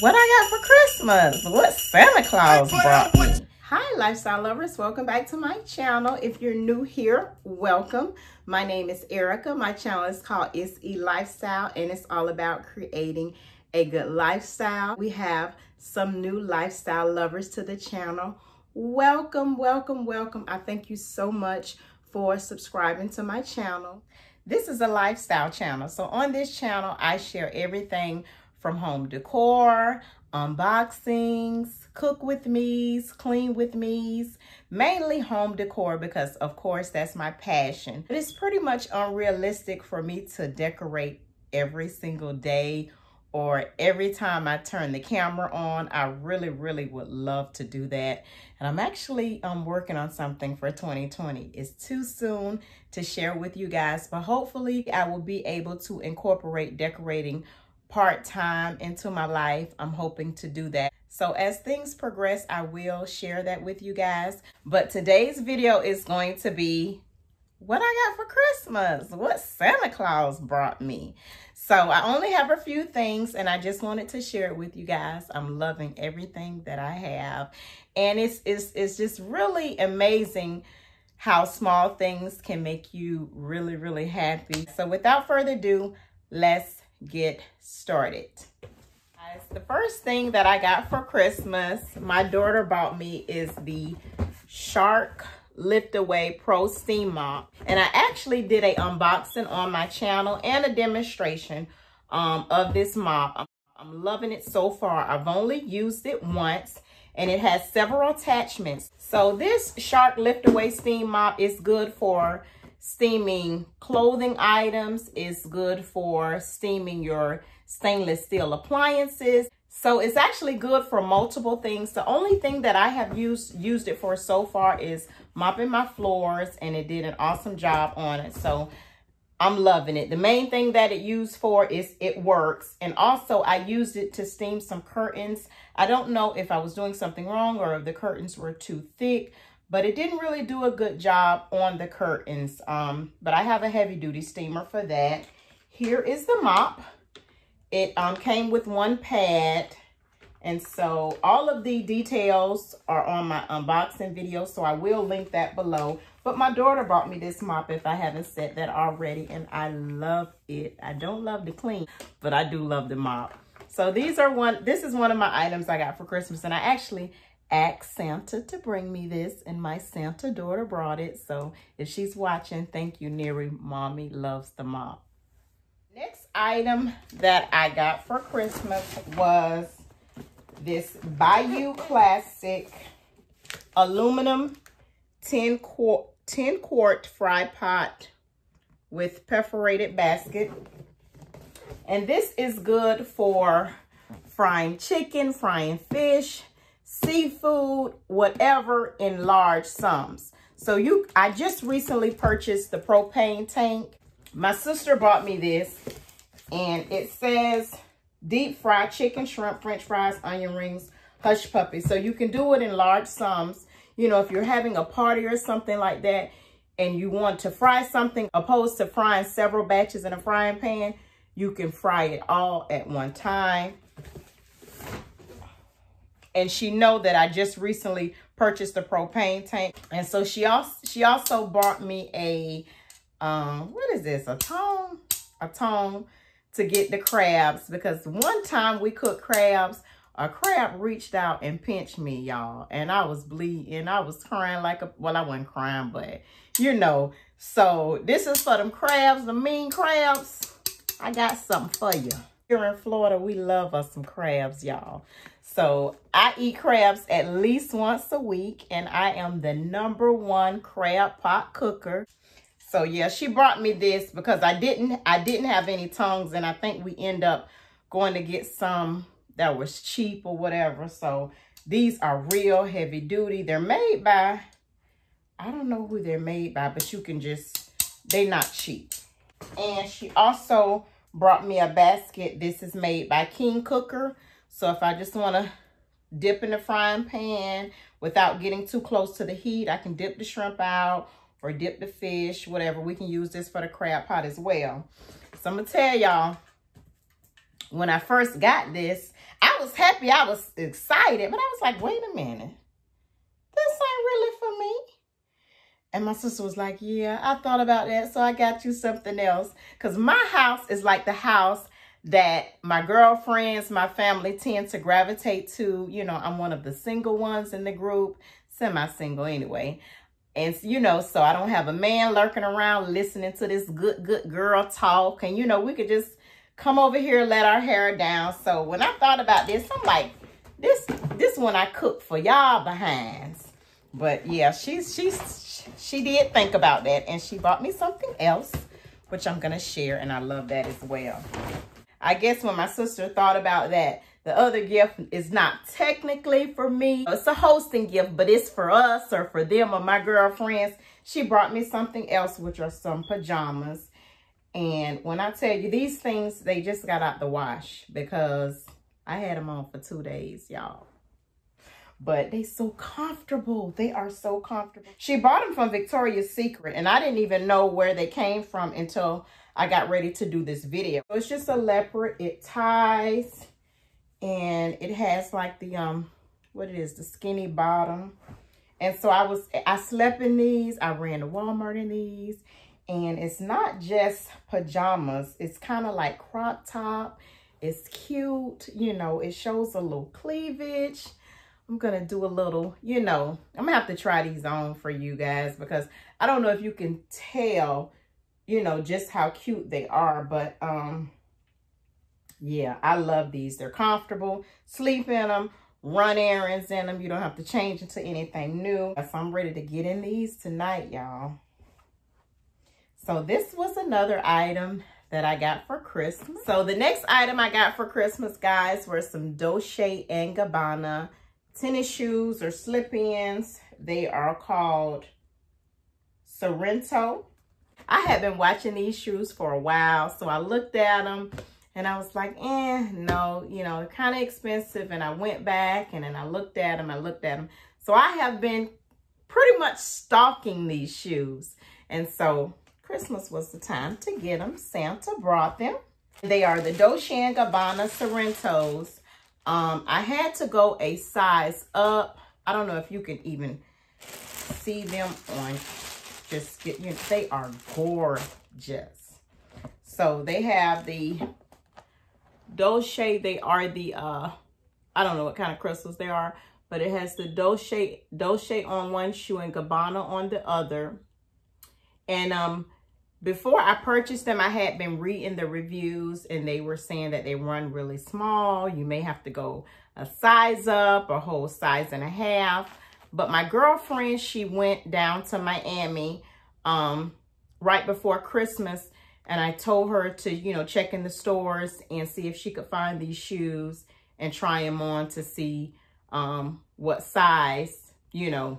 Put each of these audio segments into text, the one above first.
what I got for Christmas, what Santa Claus brought me. Hi lifestyle lovers, welcome back to my channel. If you're new here, welcome. My name is Erica. My channel is called It's E Lifestyle and it's all about creating a good lifestyle. We have some new lifestyle lovers to the channel. Welcome, welcome, welcome. I thank you so much for subscribing to my channel. This is a lifestyle channel. So on this channel, I share everything from home decor, unboxings, cook with me's, clean with me's, mainly home decor because of course that's my passion. But it's pretty much unrealistic for me to decorate every single day or every time I turn the camera on. I really, really would love to do that. And I'm actually um, working on something for 2020. It's too soon to share with you guys, but hopefully I will be able to incorporate decorating part-time into my life. I'm hoping to do that. So as things progress, I will share that with you guys. But today's video is going to be what I got for Christmas, what Santa Claus brought me. So I only have a few things and I just wanted to share it with you guys. I'm loving everything that I have. And it's, it's, it's just really amazing how small things can make you really, really happy. So without further ado, let's get started. Guys, the first thing that I got for Christmas, my daughter bought me is the Shark Lift Away Pro Steam Mop. And I actually did a unboxing on my channel and a demonstration um, of this mop. I'm, I'm loving it so far. I've only used it once and it has several attachments. So this Shark Lift Away Steam Mop is good for steaming clothing items. It's good for steaming your stainless steel appliances. So it's actually good for multiple things. The only thing that I have used used it for so far is mopping my floors and it did an awesome job on it. So I'm loving it. The main thing that it used for is it works. And also I used it to steam some curtains. I don't know if I was doing something wrong or if the curtains were too thick, but it didn't really do a good job on the curtains. Um, but I have a heavy duty steamer for that. Here is the mop. It um, came with one pad. And so all of the details are on my unboxing video. So I will link that below. But my daughter bought me this mop if I haven't said that already. And I love it. I don't love the clean, but I do love the mop. So these are one, this is one of my items I got for Christmas. And I actually asked Santa to bring me this and my Santa daughter brought it. So if she's watching, thank you, Neri. Mommy loves the mop. Next item that I got for Christmas was this Bayou Classic aluminum 10 quart, 10 quart fry pot with perforated basket. And this is good for frying chicken, frying fish, seafood, whatever in large sums. So you, I just recently purchased the propane tank. My sister bought me this and it says deep fried chicken, shrimp, french fries, onion rings, hush puppy. So you can do it in large sums. You know, if you're having a party or something like that and you want to fry something opposed to frying several batches in a frying pan, you can fry it all at one time and she know that I just recently purchased a propane tank. And so she also she also bought me a um what is this? A tong? A tong to get the crabs because one time we cooked crabs, a crab reached out and pinched me, y'all. And I was bleeding. I was crying like a well, I wasn't crying, but you know. So this is for them crabs, the mean crabs. I got something for you. Here in Florida, we love us some crabs, y'all. So I eat crabs at least once a week and I am the number one crab pot cooker. So yeah, she brought me this because I didn't I didn't have any tongs and I think we end up going to get some that was cheap or whatever. So these are real heavy duty. They're made by I don't know who they're made by, but you can just they're not cheap. And she also brought me a basket. This is made by King Kooker. So if I just want to dip in the frying pan without getting too close to the heat, I can dip the shrimp out or dip the fish, whatever. We can use this for the crab pot as well. So I'm going to tell y'all, when I first got this, I was happy. I was excited. But I was like, wait a minute. This ain't really for me. And my sister was like, yeah, I thought about that. So I got you something else. Because my house is like the house that my girlfriends, my family tend to gravitate to. You know, I'm one of the single ones in the group. Semi-single anyway. And, you know, so I don't have a man lurking around listening to this good, good girl talk. And, you know, we could just come over here, let our hair down. So when I thought about this, I'm like, this this one I cook for y'all behinds. But yeah, she's she's she did think about that and she bought me something else, which I'm gonna share, and I love that as well. I guess when my sister thought about that, the other gift is not technically for me. It's a hosting gift, but it's for us or for them or my girlfriends. She brought me something else, which are some pajamas. And when I tell you these things, they just got out the wash because I had them on for two days, y'all. But they so comfortable. They are so comfortable. She bought them from Victoria's Secret, and I didn't even know where they came from until I got ready to do this video. It's just a leopard. It ties and it has like the um what it is the skinny bottom. And so i was i slept in these. I ran to walmart in these. And it's not just pajamas. It's kind of like crop top. It's cute. You know it shows a little cleavage. I'm gonna do a little you know i'm gonna have to try these on for you guys because i don't know if you can tell you know just how cute they are but um yeah, I love these. They're comfortable. Sleep in them. Run errands in them. You don't have to change into anything new. So I'm ready to get in these tonight, y'all. So this was another item that I got for Christmas. So the next item I got for Christmas, guys, were some Dolce & Gabbana tennis shoes or slip-ins. They are called Sorrento. I had been watching these shoes for a while, so I looked at them and I was like, eh, no, you know, kind of expensive. And I went back and then I looked at them. I looked at them. So I have been pretty much stalking these shoes. And so Christmas was the time to get them. Santa brought them. They are the Dolce & Gabbana Sorrentos. Um, I had to go a size up. I don't know if you can even see them on you know, they are gorgeous. So they have the Dolce, they are the, uh, I don't know what kind of crystals they are, but it has the Dolce, Dolce on one shoe and Gabbana on the other. And um, before I purchased them, I had been reading the reviews and they were saying that they run really small. You may have to go a size up, a whole size and a half. But my girlfriend, she went down to Miami um, right before Christmas and I told her to, you know, check in the stores and see if she could find these shoes and try them on to see um, what size, you know,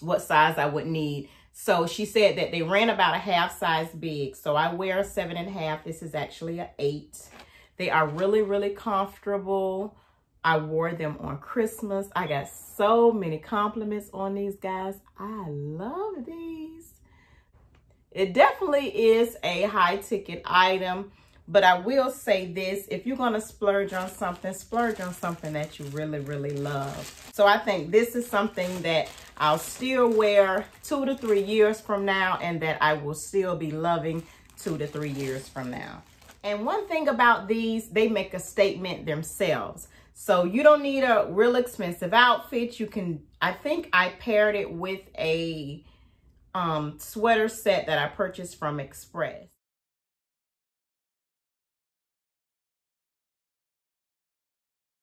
what size I would need. So she said that they ran about a half size big. So I wear a seven and a half. This is actually a eight. They are really, really comfortable. I wore them on Christmas. I got so many compliments on these guys. I love these. It definitely is a high ticket item, but I will say this, if you're going to splurge on something, splurge on something that you really, really love. So I think this is something that I'll still wear two to three years from now and that I will still be loving two to three years from now. And one thing about these, they make a statement themselves. So you don't need a real expensive outfit. You can, I think I paired it with a um, sweater set that I purchased from Express.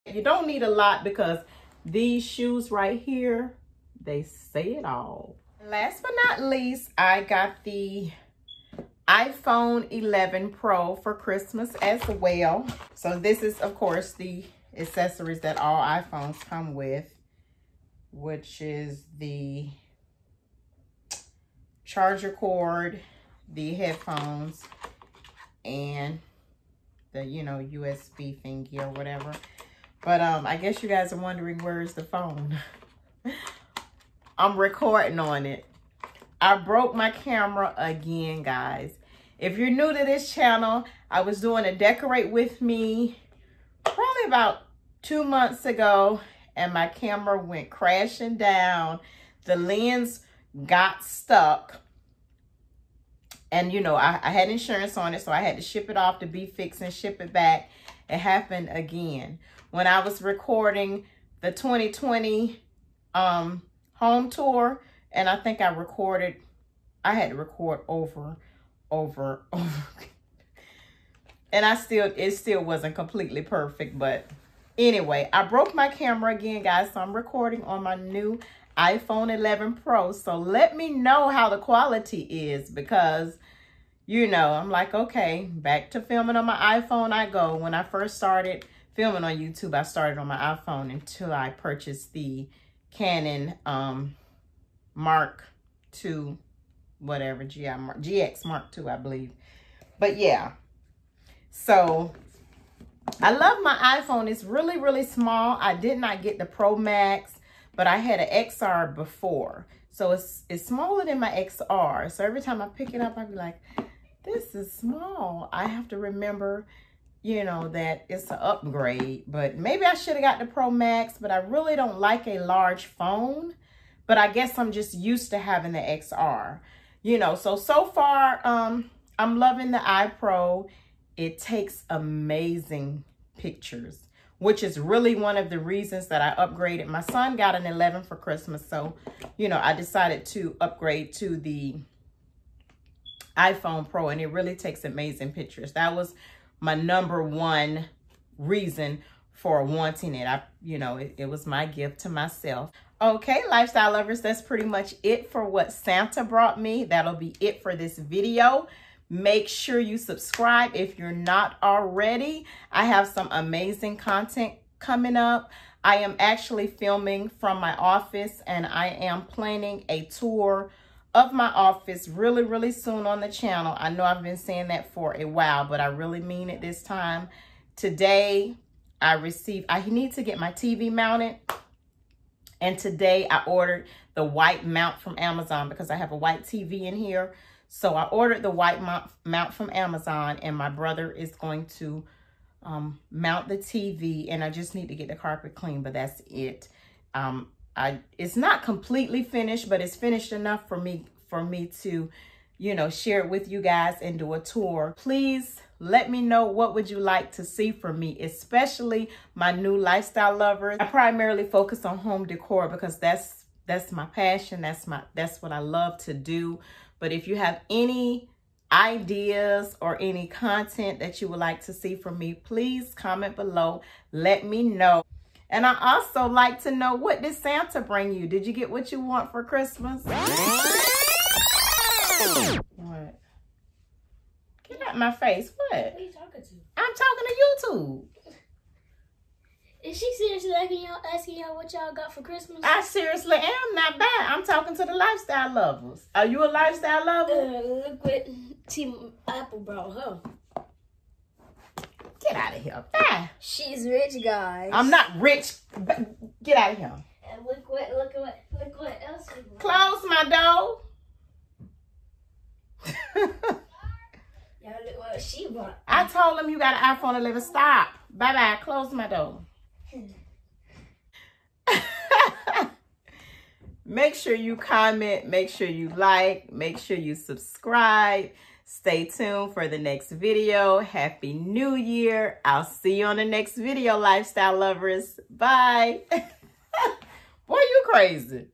You don't need a lot because these shoes right here, they say it all. Last but not least, I got the iPhone 11 Pro for Christmas as well. So this is, of course, the accessories that all iPhones come with, which is the charger cord, the headphones, and the, you know, USB thingy or whatever. But um, I guess you guys are wondering where's the phone. I'm recording on it. I broke my camera again, guys. If you're new to this channel, I was doing a decorate with me probably about two months ago and my camera went crashing down. The lens got stuck. And, you know, I, I had insurance on it, so I had to ship it off to be fixed and ship it back. It happened again. When I was recording the 2020 um, home tour, and I think I recorded, I had to record over, over, over. and I still, it still wasn't completely perfect, but Anyway, I broke my camera again, guys, so I'm recording on my new iPhone 11 Pro. So let me know how the quality is because, you know, I'm like, okay, back to filming on my iPhone I go. When I first started filming on YouTube, I started on my iPhone until I purchased the Canon um, Mark II, whatever, GI Mark, GX Mark II, I believe. But yeah, so I love my iPhone. It's really, really small. I did not get the Pro Max, but I had an XR before. So it's, it's smaller than my XR. So every time I pick it up, I'd be like, this is small. I have to remember, you know, that it's an upgrade. But maybe I should have got the Pro Max, but I really don't like a large phone. But I guess I'm just used to having the XR. You know, so, so far, um, I'm loving the iPro it takes amazing pictures, which is really one of the reasons that I upgraded. My son got an 11 for Christmas, so, you know, I decided to upgrade to the iPhone Pro, and it really takes amazing pictures. That was my number one reason for wanting it. I, you know, it, it was my gift to myself. Okay, lifestyle lovers, that's pretty much it for what Santa brought me. That'll be it for this video. Make sure you subscribe if you're not already. I have some amazing content coming up. I am actually filming from my office and I am planning a tour of my office really, really soon on the channel. I know I've been saying that for a while, but I really mean it this time. Today, I received, I need to get my TV mounted. And today I ordered the white mount from Amazon because I have a white TV in here. So I ordered the white mount, from Amazon and my brother is going to um, mount the TV and I just need to get the carpet clean, but that's it. Um, I It's not completely finished, but it's finished enough for me, for me to, you know, share it with you guys and do a tour. Please let me know what would you like to see from me, especially my new lifestyle lovers. I primarily focus on home decor because that's that's my passion. That's my that's what I love to do. But if you have any ideas or any content that you would like to see from me, please comment below. Let me know. And I also like to know what did Santa bring you? Did you get what you want for Christmas? What? Get out my face. What? What are you talking to? I'm talking to YouTube. Is she seriously asking y'all asking y'all what y'all got for Christmas? I seriously am not bad. I'm talking to the lifestyle lovers. Are you a lifestyle lover? Uh, look what Team Apple brought her. Get out of here. Bye. She's rich, guys. I'm not rich. Get out of here. And look what look what look what else we brought. Close my door. Y'all look what she brought. I told him you got an iPhone 11. Stop. Bye bye. Close my door. make sure you comment, make sure you like, make sure you subscribe. Stay tuned for the next video. Happy New Year. I'll see you on the next video, lifestyle lovers. Bye. Boy, you crazy.